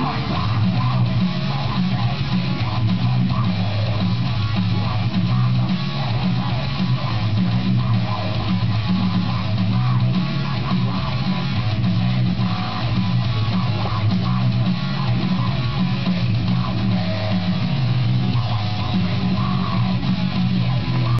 Hardcore.